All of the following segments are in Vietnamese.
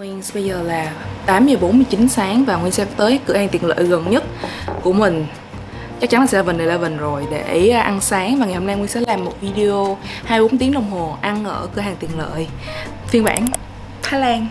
Nguyên bây giờ là 8 giờ 49 sáng và Nguyên sẽ tới cửa hàng tiện lợi gần nhất của mình. Chắc chắn là sẽ là 7-Eleven rồi, để à, ăn sáng và ngày hôm nay Nguyên sẽ làm một video 24 tiếng đồng hồ ăn ở cửa hàng tiện lợi. Phiên bản Thái Lan.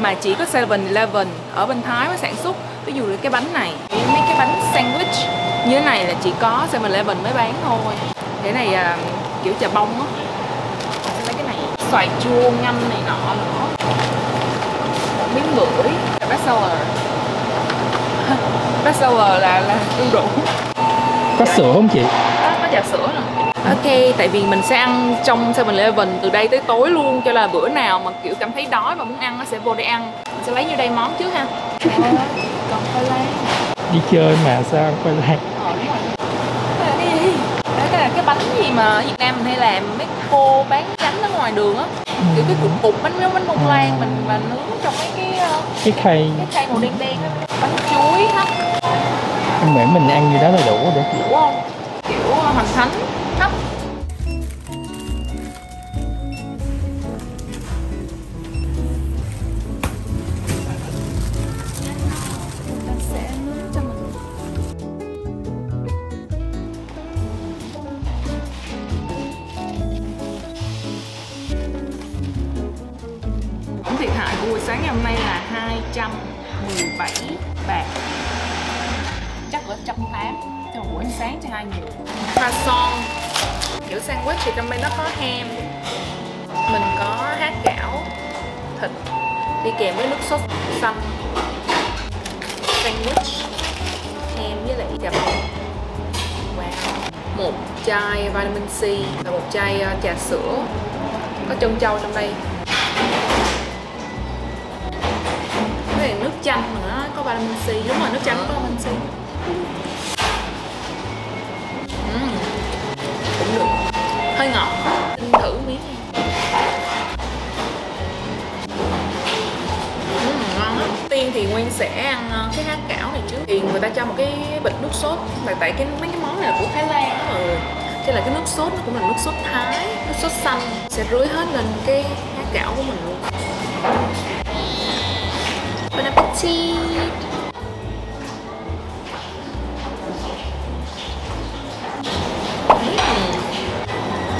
Mà chỉ có 7-Eleven ở bên Thái mới sản xuất. Ví dụ như cái bánh này, mấy cái bánh sandwich như thế này là chỉ có 7-Eleven mới bán thôi. Cái này à, kiểu chà bông á. Mấy cái này xoài chua ngâm này nọ nữa. Miếng bưởi, là bestseller Bestseller là, là đu đủ. Có sữa không chị? có, có trà sữa nè Ok, tại vì mình sẽ ăn trong 7-Eleven từ đây tới tối luôn Cho là bữa nào mà kiểu cảm thấy đói và muốn ăn nó sẽ vô đây ăn. Mình sẽ lấy như đây món trước ha? Còn khoai lang Đi chơi mà sao ăn khoai lang? Ờ đúng rồi. Cái gì? Đây cái là cái bánh gì mà Việt Nam mình hay làm mấy cô bán chánh ở ngoài đường á. Kiểu cái cục cục bánh bánh bông lan mình mà nướng trong mấy cái ờ, Cái khay. cái khay màu đen đen á. Bánh chuối hấp. Em nghĩ mình ăn gì đó là đủ rồi chị. Đúng không? Kiểu ờ, hoành thánh buổi sáng ngày hôm nay là 217 bạc. Chắc là trăm tám, cho buổi sáng cho hai người. Croissant kiểu sandwich thì trong đây nó có ham. Mình có hạt gạo thịt, đi kèm với nước sốt xanh sandwich, ham với lại chà bông. Wow. Một chai vitamin C và một chai ờ, trà sữa. Có trân châu trong đây. Chanh mà có vitamin C đúng rồi nước chanh có vitamin C. Ừm, cũng được. Hơi ngọt. Xin thử miếng đi ngon lắm. Tiên thì nguyên sẽ ăn ờ, cái hạt cảo này trước. Thì người ta cho một cái bịch nước sốt tại tại cái mấy cái món này là của thái lan đó mọi người cho là cái nước sốt nó cũng là nước sốt thái nước sốt xanh sẽ rưới hết lên cái hạt cảo của mình luôn. Bon appetit Ừm,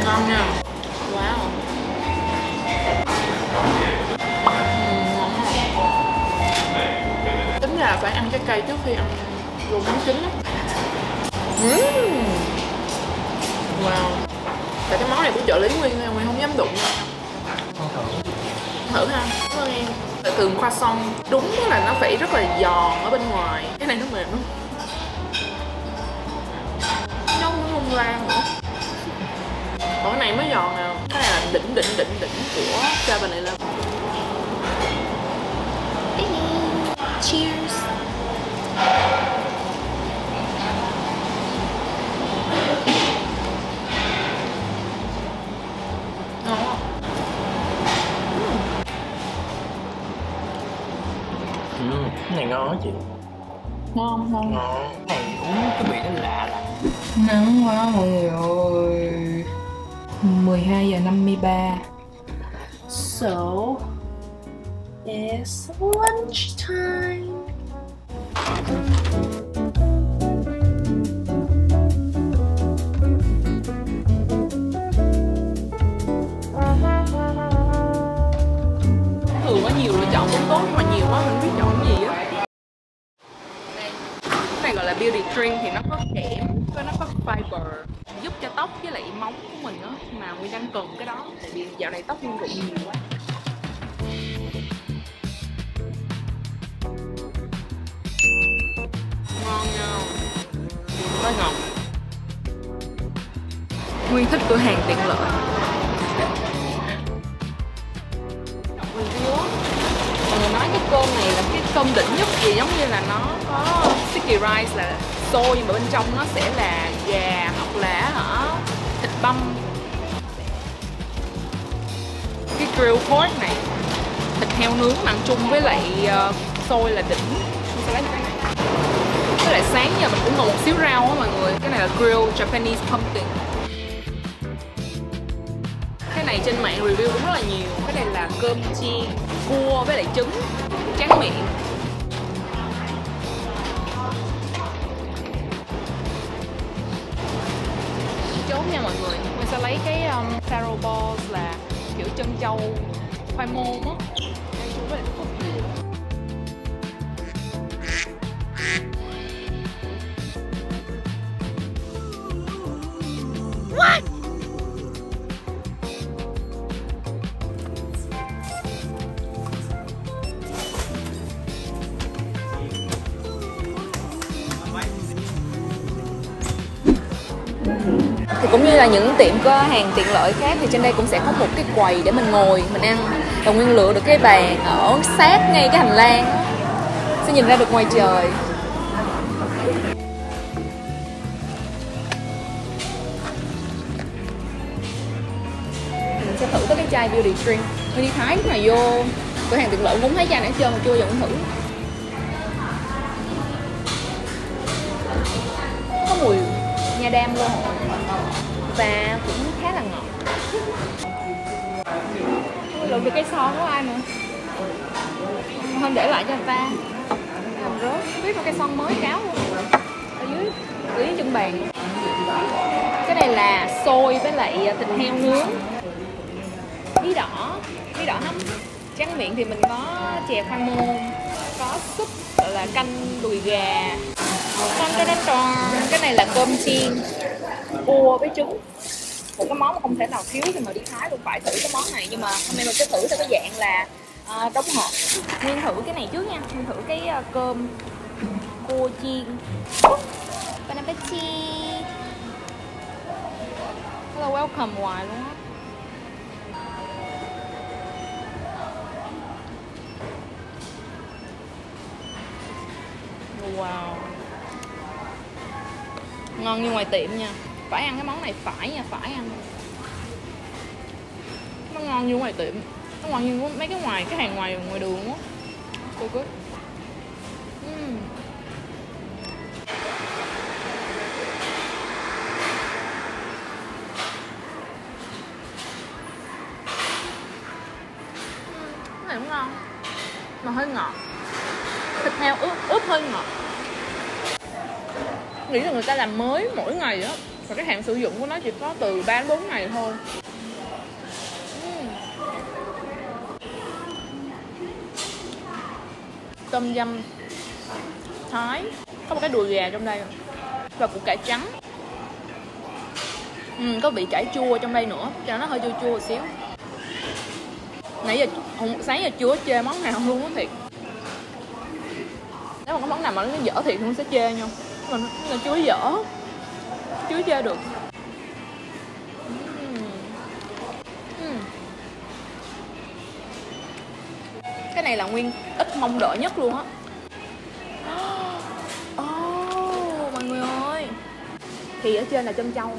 Ngon nha Wow. Ừm, ngon quá. Tính là phải ăn trái cây trước khi ăn luôn món chính á. Ừm. Wow. Tại cái món này của trợ lý Nguyên Nguyên không dám đụng. Thử ha. Cảm ơn em thường croissant đúng là nó phải rất là giòn ở bên ngoài. Cái này nó mềm lắm. Nó nó không ra nữa. Còn cái này mới giòn nào cái này là đỉnh đỉnh đỉnh đỉnh của 7-Eleven Cheers. Này ngon á chị. Ngon ngon. Ngon. Cái này uống cái vị nó lạ lạ. Nắng quá mọi người ơi. 12 giờ 53 So It's lunch time color giúp cho tóc với lại móng của mình đó mà nguyên đang cần cái đó. Tại vì dạo này tóc nguyên rụng nhiều quá. Ngon không hơi ngọt. Nguyên thích cửa hàng tiện lợi. Nói cái cơm này là cái cơm đỉnh nhất gì giống như là nó có sticky rice là xôi nhưng mà bên trong nó sẽ là gà hoặc là hả thịt băm. Cái grill pork này thịt heo nướng ăn chung với lại uh, xôi là đỉnh. Cái này với lại sáng giờ mình cũng ngồi một xíu rau á mọi người cái này là grill Japanese pumpkin. Cái này trên mạng review cũng rất là nhiều. Cái này là cơm chiên cua với lại trứng tráng miệng. Nha mọi người. Mình sẽ lấy cái um, taro balls là kiểu chân châu khoai môn á. Thì cũng như là những tiệm có hàng tiện lợi khác thì trên đây cũng sẽ có một cái quầy để mình ngồi, mình ăn. Và nguyên lựa được cái bàn ở sát ngay cái hành lang. Sẽ nhìn ra được ngoài trời. Mình sẽ thử tới cái chai beauty drink. Mình đi thái lúc nào vô. Cửa hàng tiện lợi cũng thấy chai nãy hết trơn mà chưa bao giờ cũng thử. Có mùi nha đam luôn. Và cũng khá là ngọt. Lượm được cái son của ai nữa. Hôm để lại cho người ta. Làm rớt biết một cái son mới cáo luôn ở dưới ở dưới chân bàn. Cái này là xôi với lại thịt heo nướng. Bí đỏ. Bí đỏ hấp. Trắng miệng thì mình có chè khoai môn, có súp, gọi là canh đùi gà. Con cái tròn cái này là cơm chiên. Cua với trứng. Một cái món mà không thể nào thiếu khi mà đi Thái luôn. Phải thử cái món này. Nhưng mà hôm nay mình sẽ thử theo cái dạng là uh, đóng hộp. Nguyên thử cái này trước nha. Nguyên thử cái uh, cơm cua chiên. Bon appetit hello welcome hoài luôn á. Ngon như ngoài tiệm nha. Phải ăn cái món này phải nha, phải ăn. Nó ngon như ngoài tiệm. Nó ngon như mấy cái ngoài, cái hàng ngoài ngoài đường á. So good mm. Này cũng ngon Mà hơi ngọt. Thịt heo ướp, ướp hơi ngọt nghĩ là người ta làm mới mỗi ngày á. Và cái hạn sử dụng của nó chỉ có từ 3 đến 4 ngày thôi. Uhm. tôm dâm thái. Có một cái đùi gà trong đây. Và củ cải trắng. Ừ, có vị cải chua trong đây nữa. Cho nó hơi chua chua một xíu. Nãy giờ hôm, sáng giờ chưa chê món nào luôn á thiệt. Nếu mà có món nào mà nó dở thiệt thì sẽ chê nhau nó là chuối dở chuối chơi được. Cái này là nguyên ít mong đợi nhất luôn á. Oh, mọi người ơi. Thì ở trên là chân trâu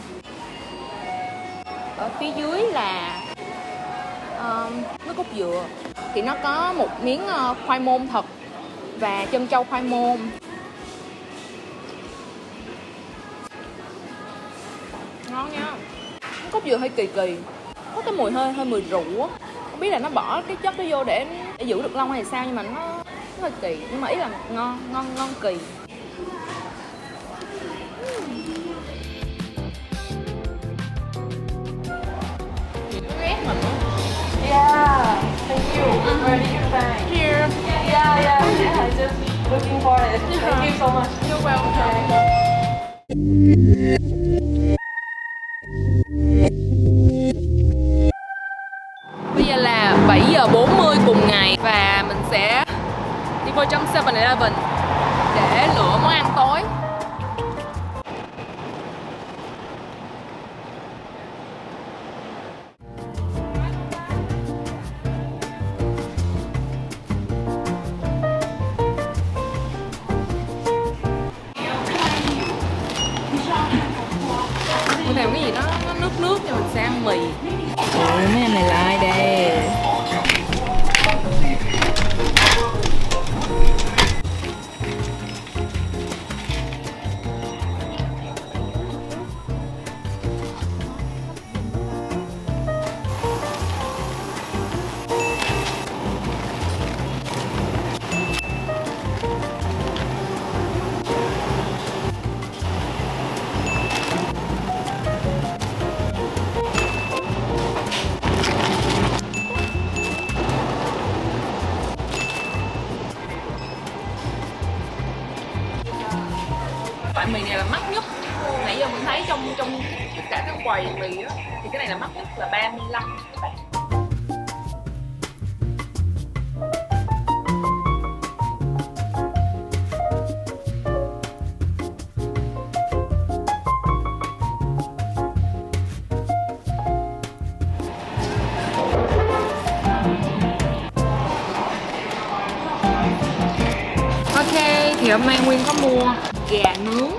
ở phía dưới là uh, nước cốt dừa. Thì nó có một miếng uh, khoai môn thật và chân trâu khoai môn cốt dừa hơi kỳ kỳ có cái mùi hơi hơi mùi rượu á không biết là nó bỏ cái chất đó vô để, để giữ được lâu hay sao nhưng mà nó, nó hơi kỳ nhưng mà ý là ngon ngon ngon kỳ Yeah, thank you. Where did you find? Here. Yeah, yeah, yeah. I just looking for it. Thank you so much. You're welcome. Sẽ đi vô trong 7-Eleven để lựa món ăn tối. Quầy mì á thì cái này là mắc nhất là 35 các bạn. Ok, thì hôm nay Nguyên có mua gà nướng.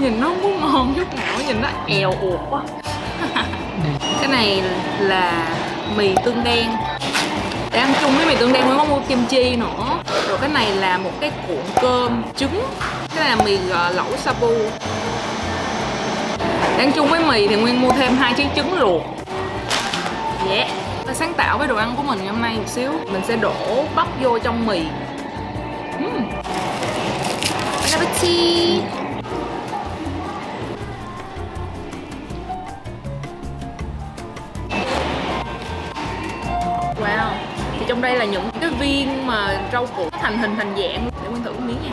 Nhìn nó không có ngon chút nào, nhìn nó èo uột quá. Cái này là mì tương đen. Để ăn chung với mì tương đen mới có mua kim chi nữa. Rồi cái này là một cái cuộn cơm trứng. Cái này là mì ờ, lẩu sabu Để ăn chung với mì thì Nguyên mua thêm hai trái trứng luộc. Yeah Và sáng tạo với đồ ăn của mình ngày hôm nay một xíu. Mình sẽ đổ bắp vô trong mì. Mm. Appetit! Là những cái viên mà rau củ thành hình, thành dạng. Để Nguyên thử một miếng nha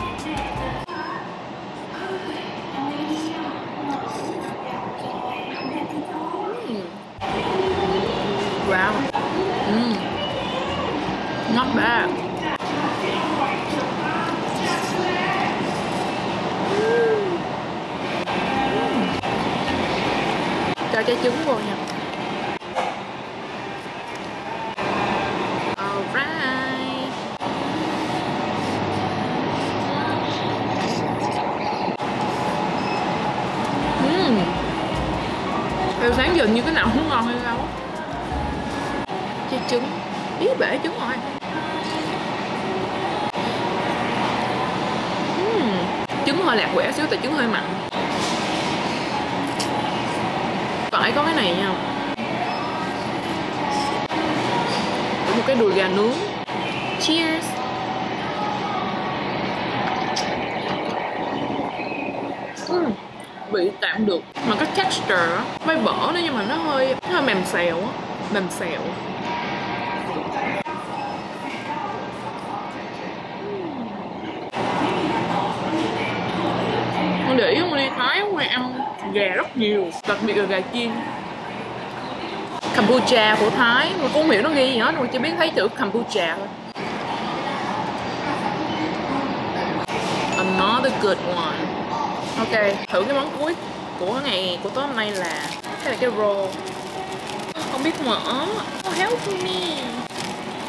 Mm. Wow! Mm. Not bad! cho trái trứng vô nha Alright uhm. Theo giờ như cái nào không ngon hay sao á? Trứng. Ý bể trứng rồi. Uhm. Trứng hơi lạc quẻ xíu, tại trứng hơi mặn. Phải có cái này nha. Một cái đùi gà nướng. Cheers uhm, bị tạm được. Mà cái texture á bở nữa nhưng mà nó hơi nó hơi mềm xèo á, mềm xèo. Con để ý không đi, Thái ngoài ăn gà rất nhiều, đặc biệt là gà chiên. Kombucha của Thái, mà cũng không hiểu nó ghi gì hết, mà chỉ biết thấy chữ kombucha thôi. Another good one ok. Thử cái món cuối của ngày của tối hôm nay là cái là cái roll không biết mở oh, help me.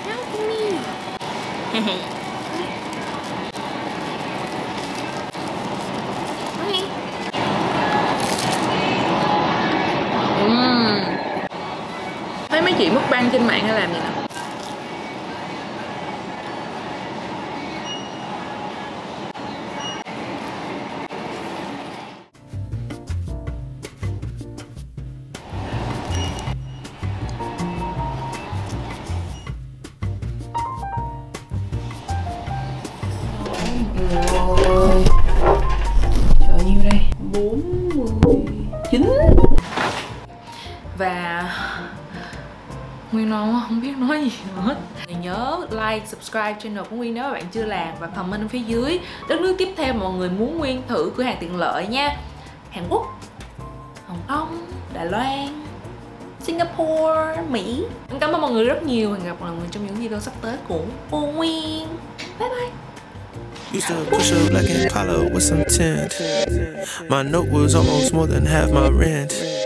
Help me. Uhm. Thấy mấy chị mukbang trên mạng hay làm gì nè Nguyên non không biết nói gì hết. Nhớ like, subscribe channel của Nguyên nếu mà bạn chưa làm Và comment ở phía dưới. Đất nước tiếp theo mọi người muốn Nguyên thử cửa hàng tiện lợi nha. Hàn Quốc Hồng Kông, Đài Loan Singapore, Mỹ. Em cảm ơn mọi người rất nhiều. Hẹn gặp mọi người trong những video sắp tới của cô Nguyên. Bye bye. Used to push up like Impala with some tint. My note was almost more than half my rent.